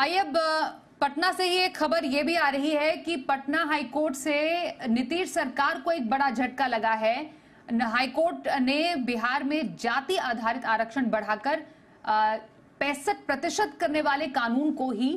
आइए अब पटना से ही एक खबर ये भी आ रही है कि पटना हाईकोर्ट से नीतीश सरकार को एक बड़ा झटका लगा है। हाईकोर्ट ने बिहार में जाति आधारित आरक्षण बढ़ाकर पैंसठ प्रतिशत करने वाले कानून को ही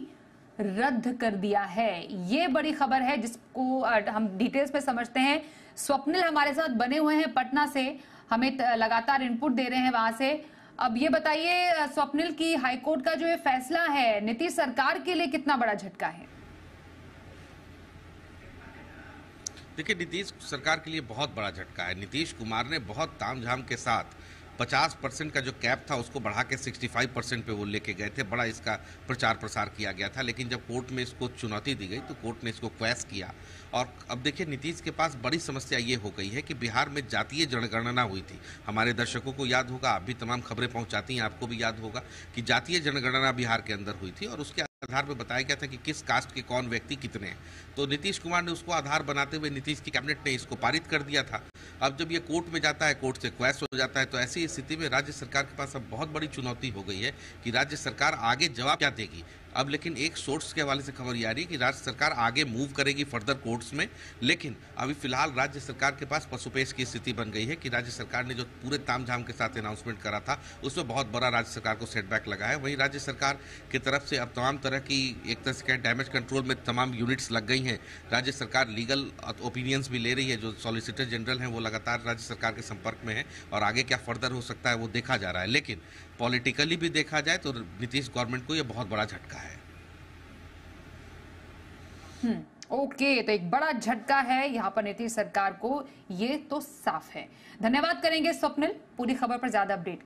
रद्द कर दिया है। ये बड़ी खबर है जिसको हम डिटेल्स में समझते हैं। स्वप्निल हमारे साथ बने हुए हैं पटना से। हमें लगातार इनपुट दे रहे हैं वहाँ से। अब ये बताइए स्वप्निल की हाईकोर्ट का जो ये फैसला है, नीतीश सरकार के लिए कितना बड़ा झटका है? देखिए, नीतीश सरकार के लिए बहुत बड़ा झटका है। नीतीश कुमार ने बहुत तामझाम के साथ 50 परसेंट का जो कैप था उसको बढ़ा के 65 परसेंट पे वो लेके गए थे। बड़ा इसका प्रचार प्रसार किया गया था। लेकिन जब कोर्ट में इसको चुनौती दी गई तो कोर्ट ने इसको क्वैस किया। और अब देखिए, नीतीश के पास बड़ी समस्या ये हो गई है कि बिहार में जातीय जनगणना हुई थी। हमारे दर्शकों को याद होगा, आप भी तमाम खबरें पहुँचाती हैं, आपको भी याद होगा कि जातीय जनगणना बिहार के अंदर हुई थी। और उसके आधार पर बताया गया था कि किस कास्ट के कौन व्यक्ति कितने हैं। तो नीतीश कुमार ने उसको आधार बनाते हुए नीतीश की कैबिनेट ने इसको पारित कर दिया था। अब जब ये कोर्ट में जाता है, कोर्ट से क्वेस्ट हो जाता है तो ऐसी स्थिति में राज्य सरकार के पास अब बहुत बड़ी चुनौती हो गई है कि राज्य सरकार आगे जवाब क्या देगी। अब लेकिन एक सोर्स के हवाले से खबर ये आ रही है कि राज्य सरकार आगे मूव करेगी फर्दर कोर्ट्स में, लेकिन अभी फ़िलहाल राज्य सरकार के पास पशुपेश की स्थिति बन गई है कि राज्य सरकार ने जो पूरे तामझाम के साथ अनाउंसमेंट करा था, उसमें बहुत बड़ा राज्य सरकार को सेटबैक लगा है। वहीं राज्य सरकार की तरफ़ से अब तमाम तरह की एक तरह से डैमेज कंट्रोल में तमाम यूनिट्स लग गई हैं। राज्य सरकार लीगल ओपिनियंस भी ले रही है, जो सॉलिसिटर जनरल हैं, वो लगातार राज्य सरकार के संपर्क में है और आगे क्या फर्दर हो सकता है वो देखा जा रहा है। लेकिन पॉलिटिकली भी देखा जाए तो नीतीश गवर्नमेंट को ये बहुत बड़ा झटका है। ओके तो एक बड़ा झटका है यहाँ पर नीतीश सरकार को, ये तो साफ़ है। धन्यवाद करेंगे स्वप्निल, पूरी खबर पर ज़्यादा अपडेट